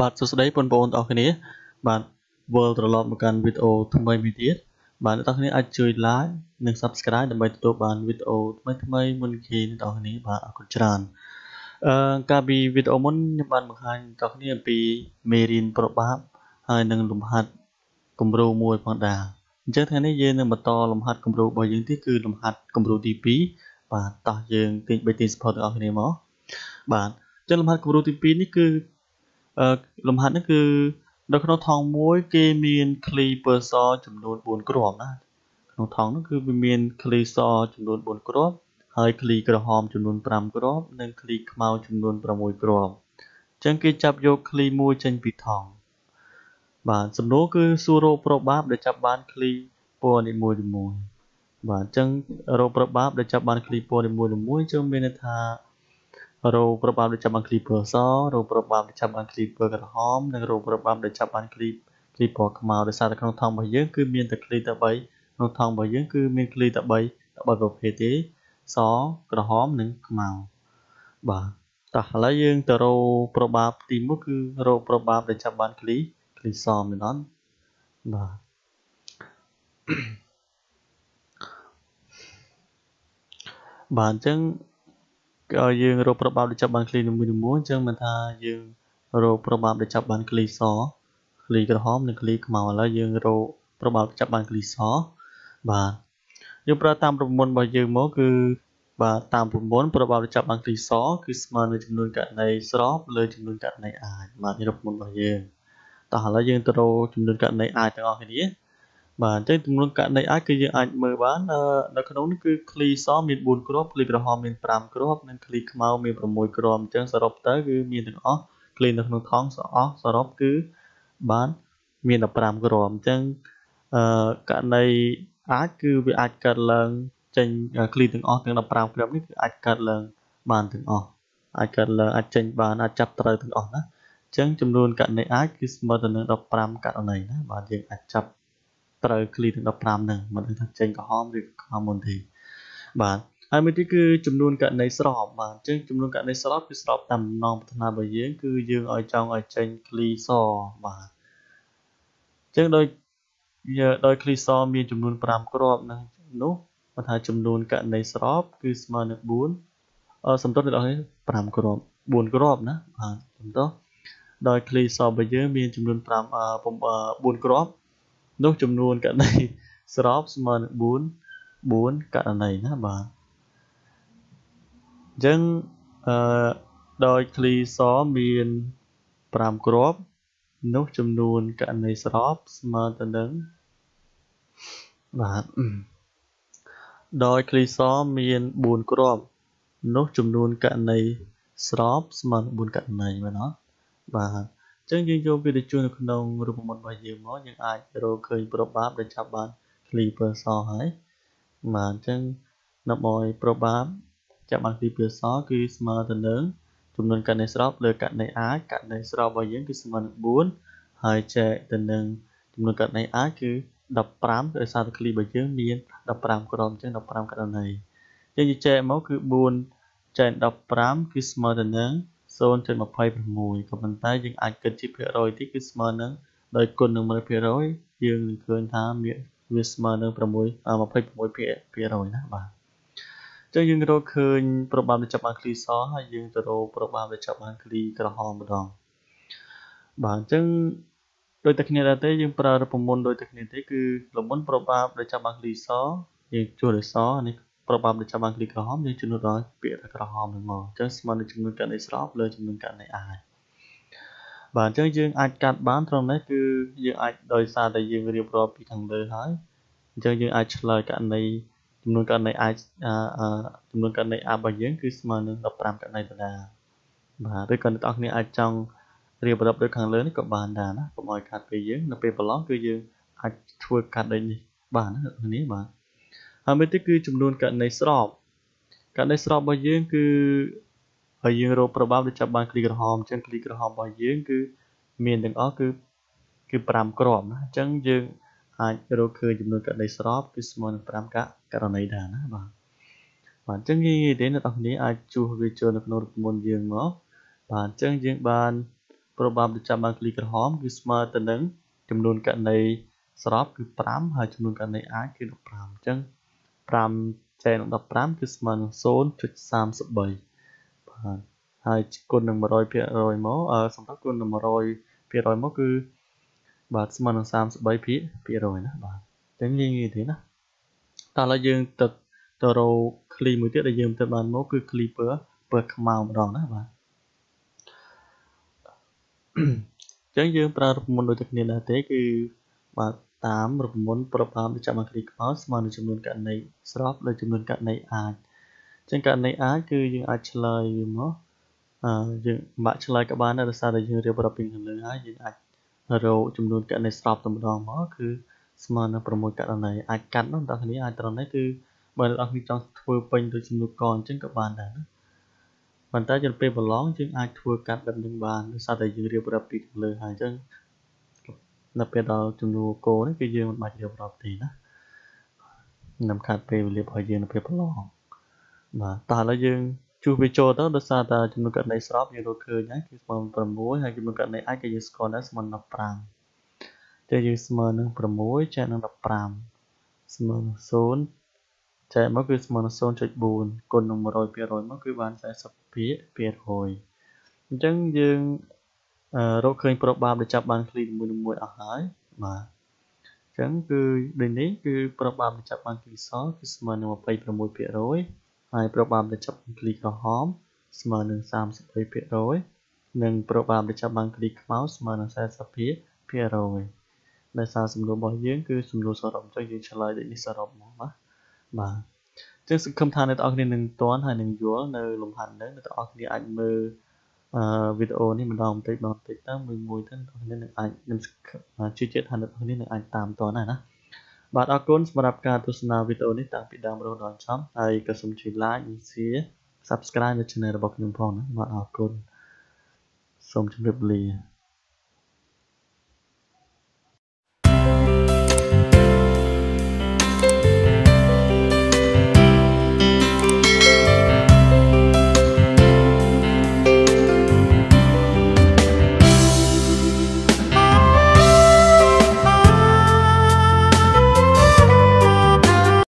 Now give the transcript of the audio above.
បាទសួស្តីបងប្អូនទាំងអស់គ្នា បាទវិលត្រឡប់មកកាន់វីដេអូថ្មីមួយទៀតបាទអ្នកទាំងអស់គ្នាអាចជួយ like និង subscribe ដើម្បីទទួលបានវីដេអូថ្មីថ្មីមុនគេអ្នកទាំងអស់គ្នាបាទអរគុណច្រើនអឺកាលពីវីដេអូមុនខ្ញុំបានបង្ហាញអ្នកទាំងអស់គ្នាអំពីមេរៀនប្របាប់ហើយនិងលំហាត់គំរូមួយផងដែរអញ្ចឹងថ្ងៃនេះយើងនឹងបន្តលំហាត់គំរូរបស់យើងទៀតគឺលំហាត់គំរូទី2បាទតោះយើងទាញបីទាញ support ទាំងអស់គ្នាមកបាទអញ្ចឹងលំហាត់គំរូទី2នេះគឺ លំហាត់នេះគឺនៅក្នុងថងមួយគេមាន cli per so ចំនួន4គ្រាប់ណាក្នុងថងនោះគឺវាមាន cli so ចំនួន4គ្រាប់ហើយ cli ក្រហមចំនួន5គ្រាប់និង cli ខ្មៅចំនួន6គ្រាប់អញ្ចឹងគេចាប់យក cli មួយចេញពីថងបាទសំណួរគឺសួររកប្របាបដែលចាប់បាន cli ពណ៌នីមួយៗបាទអញ្ចឹងរកប្របាបដែលចាប់បាន cli ពណ៌នីមួយៗអញ្ចឹងមានន័យថា រោប្របាមដែលចាប់បាន clipper សរោប្របាមដែលចាប់បាន clipper ក្រហមនិងរោប្របាមដែលចាប់បាន clip clipper ខ្មៅដោយសារតែក្នុងថង់របស់យើងគឺមានតែ clip តែ3ក្នុងថង់របស់យើងគឺមាន clip តែ3តែ3ប្រភេទទេសក្រហមនិងខ្មៅបាទតោះឥឡូវយើងទៅរោប្របាមទី1គឺរោប្របាមដែលចាប់បាន clip clip សមែនអត់បាទបាទអញ្ចឹង យើងរកប្របាប់ដែលចាប់បានឃ្លីនីមួយៗអញ្ចឹងមិនថាយើងរកប្របាប់ដែលចាប់បានឃ្លីសឃ្លីក្រហមនិងឃ្លីខ្មៅឥឡូវយើងរកប្របាប់ចាប់បានឃ្លីសបាទយើងប្រើតាមប្រព័ន្ធរបស់យើងមកគឺបាទតាមប្រព័ន្ធប្របាប់ដែលចាប់បានឃ្លីសគឺស្មើនឹងចំនួនករណីស្របលើចំនួនករណីអាចបាទនេះប្រព័ន្ធរបស់យើងតោះឥឡូវយើងទៅរកចំនួនករណីអាចទាំងអស់គ្នា បាទអញ្ចឹងចំនួនករណីអាចគឺយើងអាចមើលបាននៅក្នុងនេះគឺឃ្លីសមាន4គ្រាប់ឃ្លីក្រហមមាន5គ្រាប់និងឃ្លីខ្មៅមាន6គ្រាប់អញ្ចឹងសរុបទៅគឺមានទាំងអស់ឃ្លីនៅក្នុងថង់សអស់សរុបគឺបានមាន15គ្រាប់អញ្ចឹងអឺករណីអាចគឺវាអាចកើតឡើងចេញឃ្លីទាំងអស់ទាំង15គ្រាប់នេះគឺអាចកើតឡើងបានទាំងអស់អាចកើតឡើងអាចចេញបានអាចចាប់ត្រូវទាំងអស់ណាអញ្ចឹងចំនួនករណីអាចគឺស្មើទៅនឹង15ករណីណាបាទយើងអាចចាប់ ត្រូវឃ្លីទាំង15ហ្នឹងមិនដឹងថាចេញក្រហមឬខ្មៅមុនទេបាទហើយមួយទៀតគឺចំនួនករណីស្របបាទអញ្ចឹងចំនួនករណីស្របគឺស្របតាមដំណងប្រាថ្នារបស់យើងគឺយើងឲ្យចង់ឲ្យចេញឃ្លីសបាទអញ្ចឹងដោយដោយឃ្លីសមានចំនួន5គ្រាប់ហ្នឹងនោះបើថាចំនួនករណីស្របគឺស្មើនឹង4អឺសំដៅដល់នេះ5គ្រាប់4គ្រាប់ណាបាទសំដៅដោយឃ្លីសរបស់យើងមានចំនួន5 4គ្រាប់ នោះចំនួនករណីស្របស្មើនឹង4 4ករណីណាបាទអញ្ចឹងអឺដោយឃ្លីសមាន5គ្រាប់នោះចំនួនករណីស្របស្មើទៅនឹងបាទដោយឃ្លីសមាន4គ្រាប់នោះចំនួនករណីស្របស្មើនឹង4ករណីមែនអត់បាទ ចឹងយើងយកវាទៅជួននៅក្នុងរូបមន្តរបស់យើងមកយើងអាចរកឃើញប្របាបដែលចាប់បាន clipper សហើយបាទអញ្ចឹងដើម្បីប្របាបចាប់បាន clipper សគឺស្មើទៅនឹងចំនួនករណីស្របលើករណីអាចករណីស្របរបស់យើងគឺស្មើនឹង4ហើយចែកទៅនឹងចំនួនករណីអាចគឺ15ដោយសារតែ clip របស់យើងមាន15ក្រុមអញ្ចឹង15ករណីអញ្ចឹងយើងចែកមកគឺ4ចែក15គឺស្មើទៅនឹង 0.26ក៏ប៉ុន្តែយើងអាចគិតជាភាគរយទីគឺស្មើនឹងដោយគុណនឹង100%យើងនឹងឃើញថាវាស្មើនឹង6 26%ណាបាទអញ្ចឹងយើងរកឃើញប្របាមដែលចាប់បានឃ្លីសហើយយើងទៅរកប្របាមដែលចាប់បានឃ្លីក្រហមម្ដងបាទអញ្ចឹងដូចតែគ្នាដែរទេយើងប្រើរូបមន្តដូចតែគ្នាទេគឺលំមុនប្របាមដែលចាប់បានឃ្លីសយើងជួលដោយសនេះ ប្របាប់ដែលចាប់បានគ្លីក្រហមយើងចំនួនដល់ពាក្យថាក្រហមនឹងមកអញ្ចឹងស្មើនឹងចំនួនករណីស្របលើចំនួនករណីអាចបាទអញ្ចឹងយើងអាចកាត់បានត្រង់នេះគឺយើងអាចដោយសារតែយើងរៀបរាប់ពីខាងលើហើយអញ្ចឹងយើងអាចឆ្លើយករណីចំនួនករណីអាចចំនួនករណីអារបស់យើងគឺស្មើនឹង15ករណីដដែលបាទឬក៏អ្នកនរគ្នាអាចចង់រៀបរាប់ដូចខាងលើនេះក៏បានដែរណាកុំឲ្យខាត់ពេលយើងនៅពេលប្រឡងគឺយើងអាចធ្វើកាត់ដូចនេះបានណាអ្នកនាងបាទ ហើយមួយទៀតគឺចំនួនករណីស្របករណីស្របរបស់យើងគឺហើយយើងរកប្របាប់ដែលចាប់បានគ្លីក្រហមអញ្ចឹងគ្លីក្រហមរបស់យើង គឺមានទាំងអស់គឺគឺ5គ្រាប់ណាអញ្ចឹងយើងអាចរកឃើញចំនួនករណីស្របគឺស្មើនឹង5ករណីដែរណាបាទបាទអញ្ចឹងងាយៗទេអ្នកនរគ្នាអាចជួសវាចូលនៅក្នុងរូបមន្តយើងមកបាទអញ្ចឹងយើងបាន probability ចាប់បានឃ្លីក្រហមគឺស្មើទៅនឹងចំនួនករណីស្របគឺ5ហើយចំនួនករណីអាចគឺ15អញ្ចឹង 5ចែកនឹង15គឺស្មើនឹង0.33បាទហើយគុណនឹង100%មកអឺសំដៅគុណនឹង100%មកគឺបាទស្មើនឹង33%ណាបាទអញ្ចឹងងាយងាយទេណាតោះឥឡូវយើងទៅទៅរកឃ្លីមួយទៀតដែលយើងទៅបានមកគឺឃ្លីពើពើខ្មៅម្ដងណាបាទអញ្ចឹងយើងប្រើរូបមន្តដូចតែគ្នាដែរទេគឺបាទ តាមរូបមន្តប្របាមដែលចាប់មកគ្រីខ្មៅស្មើនឹងចំនួនករណីស្របលើចំនួនករណីអាចអញ្ចឹងករណីអាចគឺយើងអាចឆ្លើយវាមកអឺយើងបាក់ឆ្លើយក៏បានដែរដោយសារតែយើងរៀបរាប់ពីខាងលើហើយយើងអាចរកចំនួនករណីស្របតែម្ដងមកគឺស្មើនឹង6ករណីអាចកាត់នោះបងប្អូនអាចត្រង់នេះគឺបើអ្នកនរគ្នាចង់ធ្វើពេញទៅចំនួនកអញ្ចឹងក៏បានដែរណាប៉ុន្តែចំពេលប្រឡងយើងអាចធ្វើកាត់បែបនេះបានដោយសារតែយើងរៀបរាប់ពីខាងលើហើយអញ្ចឹង នៅពេលដល់ចំនួនកនេះគឺយើងមិនបាច់រៀបរាប់ទេណានំខាត់ពេលវេលារបស់យើងនៅពេលប្រឡងបាទតោះឥឡូវយើងជួសវាចូលទៅដោយសារតែចំនួនករណីស្របយើងរកឃើញហើយគឺស្មើ6ហើយចំនួនករណីអាចក៏យើងស្គាល់ដែរស្មើ15តែយើងស្មើនឹង6ចែកនឹង15ស្មើនឹង0ចែកមកគឺស្មើនឹង0.4គុណនឹង100%មកគឺបាន40ភាគ100អញ្ចឹងយើង រកឃើញប្របបាបដែលចាប់បានឃ្លីនីមួយៗអស់ហើយបាទអញ្ចឹងគឺដូចនេះគឺប្របបាបដែលចាប់បានឃ្លីសគឺស្មើនឹង26%ហើយប្របបាបដែលចាប់បានឃ្លីក្រហមស្មើនឹង33%និងប្របបាបដែលចាប់បានឃ្លីខ្មៅស្មើនឹង40%ដោយសារសំណួររបស់យើងគឺសំណួរសរុបអញ្ចឹងយើងឆ្លើយដូចនេះសរុបមកណាបាទចឹងសង្ឃឹមថាអ្នកទាំងអស់គ្នានឹងទាន់ហើយនឹងយល់នៅលំហាត់នេះអ្នកទាំងអស់គ្នាអាចមើល អឺវីដេអូនេះម្ដងបន្តិចម្ដងបន្តិចទៅមួយមួយទៅអ្នកគ្នានឹងអាចនឹងជឿជាក់ថាអ្នកគ្នានឹងអាចតាមតណាណាបាទអរគុណសម្រាប់ការទស្សនាវីដេអូនេះតាំងពីដើមរហូតដល់ចប់ហើយក៏សូមជួយ like និង share subscribe នៅ channel របស់ខ្ញុំផងណាបាទអរគុណសូមជម្រាបលា